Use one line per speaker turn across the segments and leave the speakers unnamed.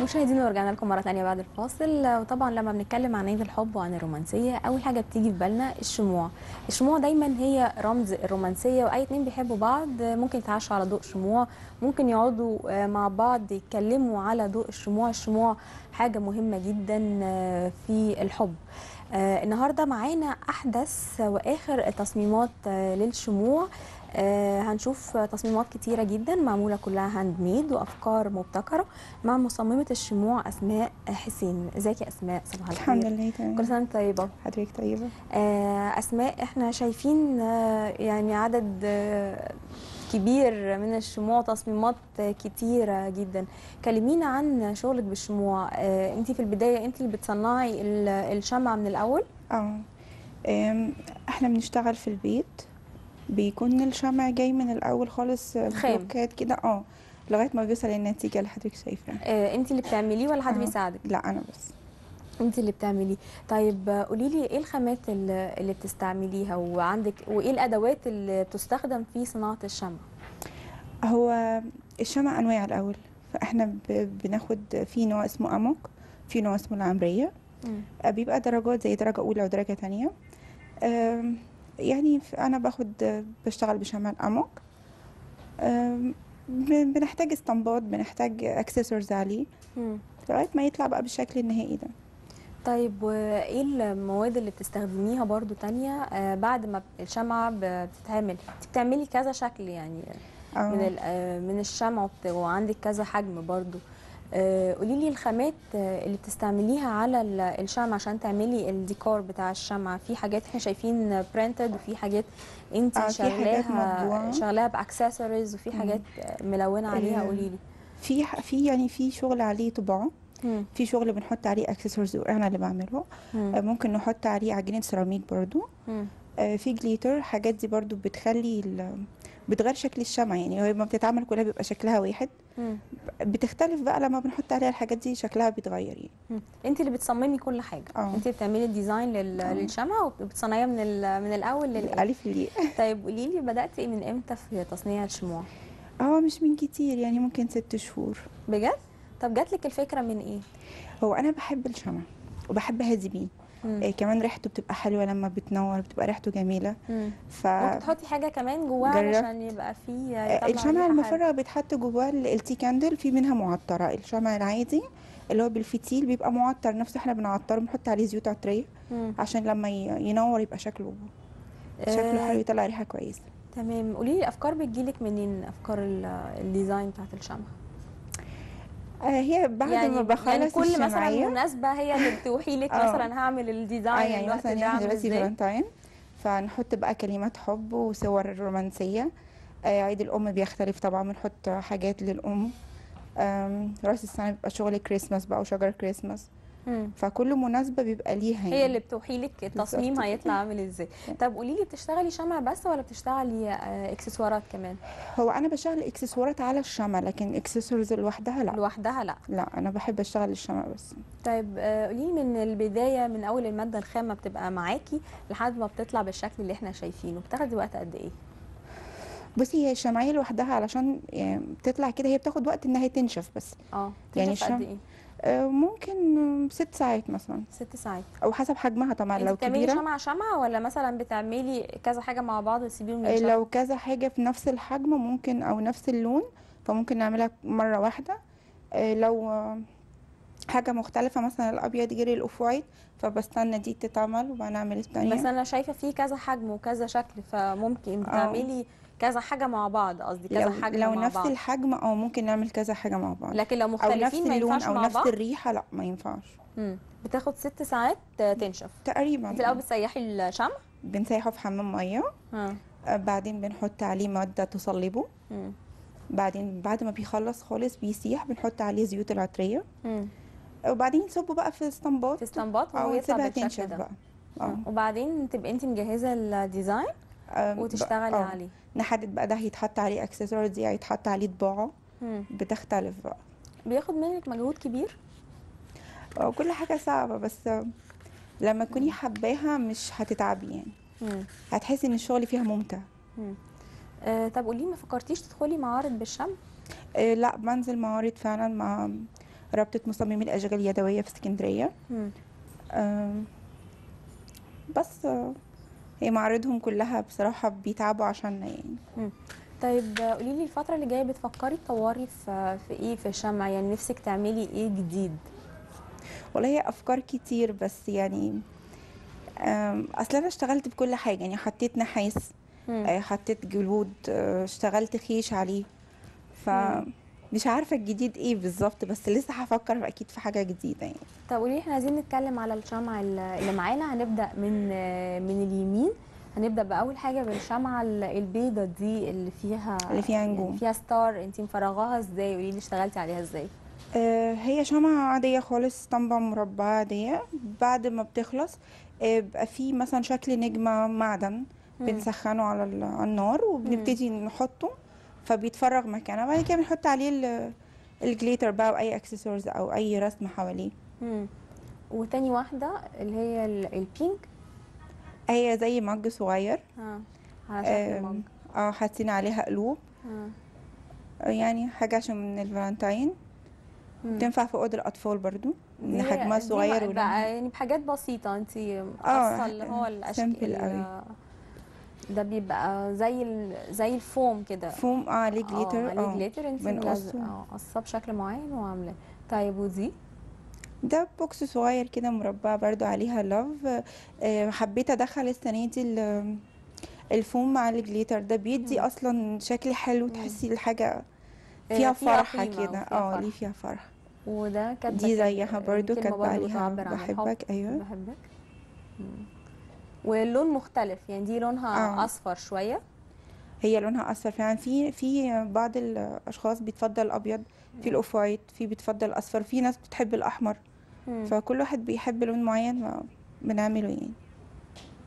مشاهدينا ورجعنا لكم مرة ثانية بعد الفاصل. وطبعا لما بنتكلم عن عيد الحب وعن الرومانسية أول حاجة بتيجي في بالنا الشموع. الشموع دايما هي رمز الرومانسية وأي اتنين بيحبوا بعض ممكن يتعاشوا على ضوء شموع ممكن يقعدوا مع بعض يتكلموا على ضوء الشموع. الشموع حاجة مهمة جدا في الحب. آه النهارده معانا أحدث وآخر التصميمات آه للشموع. آه هنشوف تصميمات كتيرة جدا معمولة كلها handmade وأفكار مبتكرة مع مصممة الشموع أسماء حسين. إزيك يا أسماء؟ صباح الخير.
الحمد لله تمام.
كل سنة وأنت طيبة؟
حضرتك
طيبة؟ أسماء إحنا شايفين يعني عدد كبير من الشموع تصميمات كتيرة جدا. كلمينا عن شغلك بالشموع. آه انت في البداية انت اللي بتصنعي الشمع من الأول؟
آه. إحنا بنشتغل في البيت. بيكون الشمع جاي من الأول خالص. بلوكات كده. آه. لغاية ما بيوصل للنتيجة اللي حضرتك شايفاها.
آه انت اللي بتعمليه ولا حد
آه.
بيساعدك؟
لا أنا بس.
انت اللي بتعمليه. طيب قولي لي إيه الخامات اللي بتستعمليها؟ وعندك وايه الادوات اللي بتستخدم في صناعة الشمع؟
هو الشمع انواع الأول. فاحنا بناخد في نوع اسمه أموك في نوع اسمه العمرية.
مم.
آه، بيبقى درجات زي درجة أولى ودرجه آم، يعني أنا باخد بشتغل بشمع الأموك. بنحتاج اسطمبات بنحتاج اكسسوارز عليه. لغاية ما يطلع بقى بالشكل النهائي ده.
طيب وإيه المواد اللي بتستخدميها برضو تانية آه بعد ما الشمعة بتتعمل انت بتعملي كذا شكل يعني
آه.
من آه، من الشمع وعندك كذا حجم برضو آه، قولي لي الخامات اللي بتستعمليها على ال- الشمع عشان تعملي الديكور بتاع الشمعة في حاجات إحنا شايفين printed وفي حاجات انت شغلاها. شغلاها باكسسوارز وفي حاجات ملونة عليها. قولي لي
في في يعني في شغل عليه طباعة في شغل بنحط عليه اكسسوارز وأنا اللي بعمله. آه، ممكن نحط عليه عجينة سيراميك برضو. آه، في glitter حاجات دي برضو بتخلي بتغير شكل الشمع. يعني هي لما بتتعمل كلها بيبقى شكلها واحد. بتختلف بقى لما بنحط عليها الحاجات دي شكلها بيتغير يعني.
انت اللي بتصممي كل حاجة.
آه.
انت بتعملي ال design لل...
آه.
للشمعة وبتصنعيها من ال... من الأول
الألف للياء.
طيب قولي لي بداتي من إمتى في تصنيع الشموع؟
هو مش من كتير يعني ممكن ست شهور.
بجد؟ طب جات لك الفكرة من إيه
هو أنا بحب الشمع وبحب هادي بيه. آه، كمان ريحته بتبقى حلوة لما بتنور بتبقى ريحته جميلة
مم.
ف
تحطي حاجة كمان جواها
جربت.
عشان يبقى فيه
آه، الشمع المفرغ بيتحط جواه ال- التي كاندل في منها معطرة الشمع العادي اللي هو بالفتيل بيبقى معطر نفسه إحنا بنعطره بنحط عليه زيوت عطريه.
مم.
عشان لما ينور يبقى شكله شكله
آه،
حلو يطلع ريحة كويسة
تمام قولي لي الأفكار بتجيلك منين أفكار ال- ال design بتاعت الشمعة
آه هي بعد
يعني
ما بخلص
يعني كل مثلا مناسبة هي اللي بتوحي لك
آه.
مثلا هعمل ال
design آه
يعني
مثلا
عامل
دلوقتي فالنتاين فنحط بقى كلمات حب وصور رومانسية. آه عيد الأم بيختلف طبعا بنحط حاجات للأم. آم، رأس السنة بيبقى شغل كريسماس بقى وشجر كريسماس.
مم.
فكل مناسبة بيبقى ليها
هي
يعني.
اللي بتوحي لك التصميم. هيطلع عامل إزاي. طب قولي لي بتشتغلي شمع بس ولا بتشتغلي آه، إكسسوارات كمان؟
هو أنا بشتغل إكسسوارات على الشمع لكن إكسسوارز لوحدها لا.
لوحدها لا.
لا أنا بحب أشتغل الشمع بس.
طيب آه، قولي لي من البداية من أول المادة الخام ما بتبقى معاكي لحد ما بتطلع بالشكل اللي إحنا شايفينه بتاخدي وقت قد إيه؟
بصي هي الشمعية لوحدها علشان يعني بتطلع كده هي بتاخد وقت إنها تنشف بس.
آه
يعني
تنشف قد
الشمع- إيه؟ ممكن ست ساعات مثلا.
ست ساعات.
أو حسب حجمها طبعا لو
بتعملي
كبيرة.
شمعة شمعة ولا مثلا بتعملي كذا حاجة مع بعض وتسيبيهم
آه، لو كذا حاجة في نفس الحجم ممكن أو نفس اللون فممكن نعملها مرة واحدة. آه، لو آه، حاجة مختلفة مثلا الأبيض غير الأوف وايت فبستنى دي تتعمل وبنعمل التانية.
بس أنا شايفة في كذا حجم وكذا شكل فممكن بتعملي كذا حاجة مع بعض قصدي كذا حاجة
لو
مع
نفس
بعض.
الحجم أو ممكن نعمل كذا حاجة مع بعض.
لكن لو
أو نفس
مختلفين ما ينفعش مع
نفس
بعض.
الريحة لأ ما ينفعش.
مم. بتاخد ست ساعات آه، تنشف.
تقريبا.
انت الأول بتسيحي الشمع؟
بنسيحه في حمام مية.
ها.
آه، بعدين بنحط عليه مادة تصلبه
مم.
بعدين بعد ما بيخلص خالص بيسيح بنحط عليه زيوت العطرية.
مم.
وبعدين نصبه بقى في اسطمبات.
في اسطمبات ويطلع
نسيبها
بالشكل ده.
بقى.
آه.
آه.
وبعدين تبقي انت مجهزة الديزاين. وتشتغلي
آه.
عليه
نحدد بقى ده هيتحط عليه اكسسوارز دي هيتحط عليه
طباعة.
بتختلف بقى
بياخد منك مجهود كبير
آه، كل حاجة صعبة بس آه، لما تكوني حباها مش هتتعبي يعني
مم.
هتحسي إن الشغل فيها ممتع
مم. آه طب قولي ما فكرتيش تدخلي معارض بالشمع
آه، لا بنزل معارض فعلا مع رابطة مصممي الاشغال اليدويه في
اسكندرية.
آم، بس آه، معارضهم كلها بصراحة بيتعبوا عشان يعني.
طيب قولي لي الفترة اللي جاية بتفكري تطوري في في إيه في الشمع يعني نفسك تعملي إيه جديد؟
والله هي أفكار كتير بس يعني أصل أنا اشتغلت بكل حاجة يعني حطيت نحاس
مم.
آه، حطيت جلود آه، اشتغلت خيش عليه. ف مش عارفة الجديد إيه بالظبط بس لسه هفكر أكيد في حاجة جديدة يعني.
طب قولي لي إحنا عايزين نتكلم على الشمع ال- اللي معانا. هنبدأ من من اليمين. هنبدأ بأول حاجة بالشمعة ال- البيضة دي اللي فيها
اللي فيها نجوم.
فيها ستار انتي مفرغاها إزاي؟ قولي لي اشتغلتي عليها إزاي؟
آه، هي شمعة عادية خالص اسطمبة مربعة عادية. بعد ما بتخلص آه، بيبقى في مثلا شكل نجمة معدن بنسخنه على النار وبنبتدي نحطه. فبيتفرغ مكانه. بعد كده بنحط عليه ال- ال glitter بقى وأي اكسسوارز أو أي رسم حواليه.
وتاني واحدة اللي هي ال- ال pink
هي زي mug صغير.
آه. على شكل
mug آه حاطين عليها قلوب.
آه.
يعني حاجة عشان من الفالنتاين. تنفع في أوضة الأطفال برضو
دي-
حجمها صغير
بقى- يعني بحاجات بسيطة. انت آه، اللي هو
الأشكال.
ده بيبقى زي. زي الفوم كده
فوم آه عليه
آه
glitter
عليه glitter انت
بنقصه.
ملزق- آه قصاه بشكل معين وعاملاه طيب ودي
ده box صغير كده مربع برضو عليها love آه، حبيت أدخل السنة دي ال- الفوم مع ال glitter ده بيدي
مم.
أصلا شكل حلو تحسي الحاجة
آه،
فيها
فرحة
كده
آه.
ليه فيها فرحة
وده كاتبة
دي زيها برضو
كاتبة
عليها. بحبك أيوه
بحبك مم. واللون مختلف يعني دي لونها
آه.
أصفر شوية
هي لونها أصفر فعلا في في بعض الأشخاص بتفضل الأبيض في ال off white في بتفضل الاصفر في ناس بتحب الأحمر
مم.
فكل واحد بيحب لون معين بنعمله يعني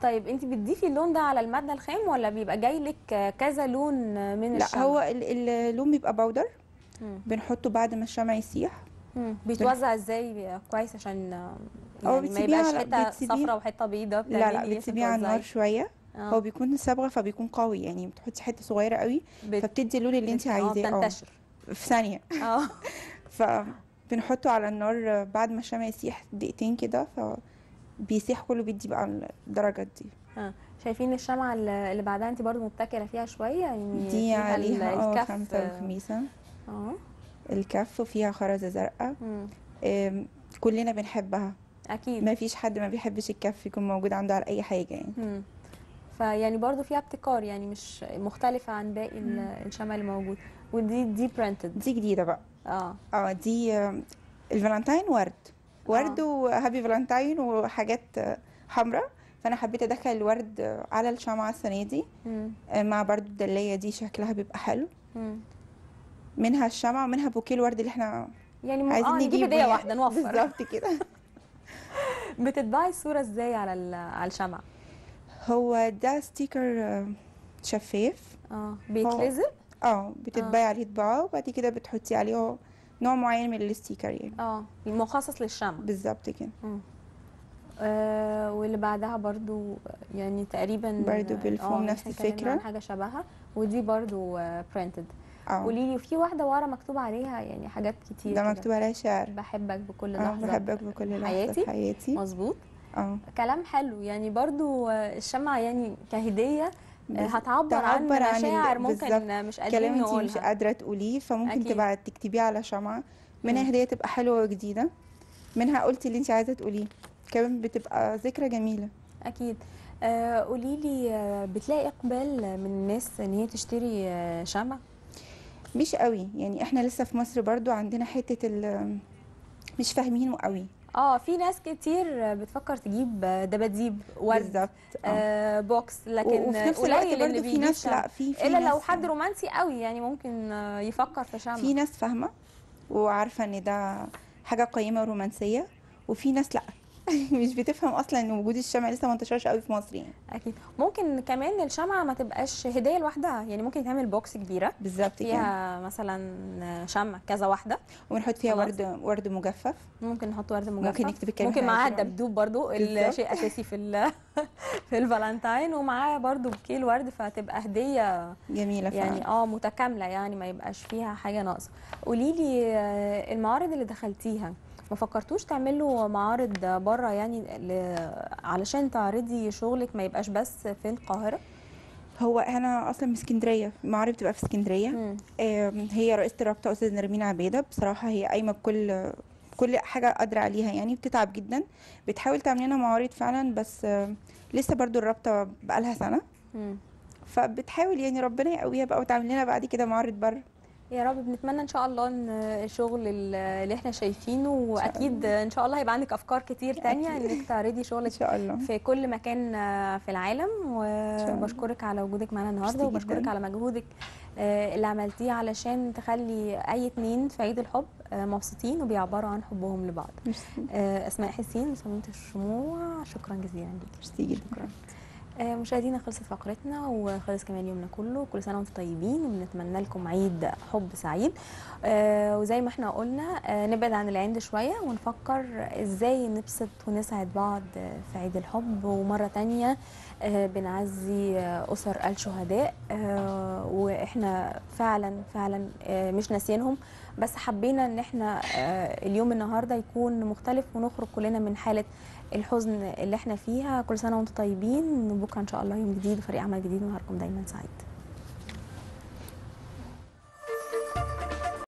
طيب انت بتضيفي اللون ده على المادة الخام ولا بيبقى جاي لك كذا لون من
لا
الشمع
هو ال- اللون بيبقى powder
مم.
بنحطه بعد ما الشمع يسيح.
بيتوزع إزاي؟ كويس عشان آه، يعني ما يبقاش حتة
بتسيبيه-
صفرا وحتة بيضة
لا لا بتسيبيه على النار شوية.
آه.
هو بيكون صبغة فبيكون قوي يعني بتحطي حتة صغيرة قوي
بت-
فبتدي اللون اللي انت
آه،
عايزاه. آه.
بتنتشر.
في ثانية.
آه.
فبنحطه على النار بعد ما الشمع يسيح دقيقتين كده فبيسيح كله بيدي بقى الدرجات دي.
آه. شايفين الشمعة اللي بعدها انت برضو مبتكرة فيها شوية يعني
دي عليها آه
الكف.
خمسة وخميسة.
آه.
الكف وفيها خرزة زرقاء. كلنا بنحبها.
أكيد.
ما فيش حد ما بيحبش الكف يكون موجود عنده على أي حاجة يعني.
مم. فيعني برضو فيها ابتكار يعني مش مختلفة عن باقي ال- الشمع اللي موجود ودي دي printed
دي جديدة بقى.
آه.
آه دي الفالنتاين ورد. ورد و Happy Valentine وحاجات آه، حمراء. فأنا حبيت أدخل الورد آه، على الشمعة السنة دي.
مم.
آه، مع برضو الدلاية دي شكلها بيبقى حلو.
مم.
منها الشمعة ومنها بوكيه الورد اللي إحنا
يعني م-
عايزين
آه نجيب
يعني.
واحدة نوفر.
بالظبط كده.
بتطبعي الصورة إزاي على على الشمعة
هو ده sticker آه، شفاف.
آه بيتلزق؟
آه بتطبعي عليه طباعة وبعد كده بتحطي عليه نوع معين من ال sticker يعني.
آه مخصص للشمع.
بالظبط كده.
آه واللي بعدها برضو يعني تقريبا
برضو بالفوم
آه،
نفس.
عن حاجة شبهها. ودي برضو برنتد
آه
قولي لي في واحدة ورا مكتوب عليها يعني حاجات كتير
ده. مكتوب عليها شعر.
بحبك بكل
آه
لحظة.
بحبك بكل لحظة.
حياتي؟
حياتي.
مظبوط.
آه.
كلام حلو. يعني برضو الشمعة يعني كهدية آه، هتعبر عن مشاعر ممكن
بالظبط.
آه، مش قادرين
كلام انت مش
نقولها
قادرة تقوليه فممكن
أكيد.
تبقى تكتبيه على شمعة. منها
مم.
هدية تبقى حلوة وجديدة. منها قلتي اللي انت عايزة تقوليه. كمان بتبقى ذكرى جميلة.
أكيد. آه، قولي لي بتلاقي إقبال من الناس إن هي تشتري شمع
مش قوي. يعني إحنا لسه في مصر برضو عندنا ال مش فاهمينه قوي.
آه في ناس كتير آه، بتفكر تجيب آه، دباديب ورد
بالظبط. آه
آه. box لكن
وفي نفس الوقت برضو في ناس لا في في
إلا لو حد رومانسي قوي يعني ممكن آه، يفكر في شمع.
في ناس فاهمة وعارفة إن ده حاجة قيمة ورومانسية وفي ناس لأ. مش بتفهم أصلا إن وجود الشمع لسه ما انتشرش قوي في مصر يعني.
أكيد. ممكن كمان الشمعة ما تبقاش هدية لوحدها. يعني ممكن تعمل box كبيرة.
بالظبط كده.
فيها مثلا شمع كذا واحدة.
ونحط فيها. ورد ورد مجفف.
ممكن نحط ورد مجفف.
ممكن نكتب الكلام
ممكن معاها
عايزينه.
الدبدوب برضو. الشيء أساسي في في الفالنتاين. ومعاها برضو بوكيه الورد فهتبقى هدية
جميلة فعلا.
يعني آه متكاملة يعني ما يبقاش فيها حاجة ناقصة. قولي لي آه، المعارض اللي دخلتيها. ما فكرتوش تعملوا معارض بره يعني. علشان تعرضي شغلك ما يبقاش بس في القاهرة؟
هو أنا أصلا من اسكندرية المعارض بتبقى في اسكندرية. هي رئيسة الرابطة أستاذة نرمين عبيده بصراحة هي قايمة بكل كل حاجة قادرة عليها يعني بتتعب جدا. بتحاول تعمل لنا معارض فعلا بس لسه برضو الرابطة بقالها سنة.
مم.
فبتحاول يعني ربنا يقويها بقى وتعمل لنا بعد كده معارض بره.
يا رب بنتمنى إن شاء الله إن الشغل اللي إحنا شايفينه واكيد إن شاء الله هيبقى عندك أفكار كتير تانية. إنك تعرضي
إن
شغلك
شاء الله.
في كل مكان في العالم. وبشكرك على وجودك معانا النهارده وبشكرك. على مجهودك آه، اللي عملتيه علشان تخلي أي اتنين في عيد الحب آه، مبسوطين وبيعبروا عن حبهم لبعض. آه، أسماء حسين مصممة الشموع شكرا جزيلا ليك
ميرسي جدا.
آه، مشاهدينا خلصت فقرتنا وخلص كمان يومنا كله. كل سنة وأنتم طيبين وبنتمنى لكم عيد حب سعيد. آه، وزي ما إحنا قلنا آه، نبعد عن العند شوية ونفكر إزاي نبسط ونسعد بعض آه، في عيد الحب. ومرة تانية آه، بنعزي آه، أسر الشهداء. آه، وإحنا فعلا فعلا آه، مش ناسيينهم. بس حبينا إن إحنا آه، اليوم النهارده يكون مختلف ونخرج كلنا من حالة الحزن اللي إحنا فيها. كل سنة وإنتم طيبين. بكره إن شاء الله يوم جديد وفريق عمل جديد. ونهاركم دايما سعيد.